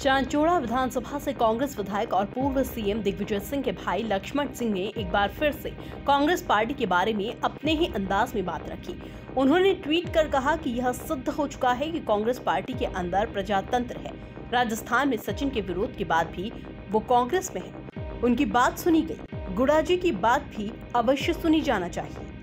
चांचोड़ा विधानसभा से कांग्रेस विधायक और पूर्व सीएम दिग्विजय सिंह के भाई लक्ष्मण सिंह ने एक बार फिर से कांग्रेस पार्टी के बारे में अपने ही अंदाज में बात रखी। उन्होंने ट्वीट कर कहा कि यह सिद्ध हो चुका है कि कांग्रेस पार्टी के अंदर प्रजातंत्र है। राजस्थान में सचिन के विरोध के बाद भी वो कांग्रेस में है। उनकी बात सुनी गई। गुड़ाजी की बात भी अवश्य सुनी जाना चाहिए।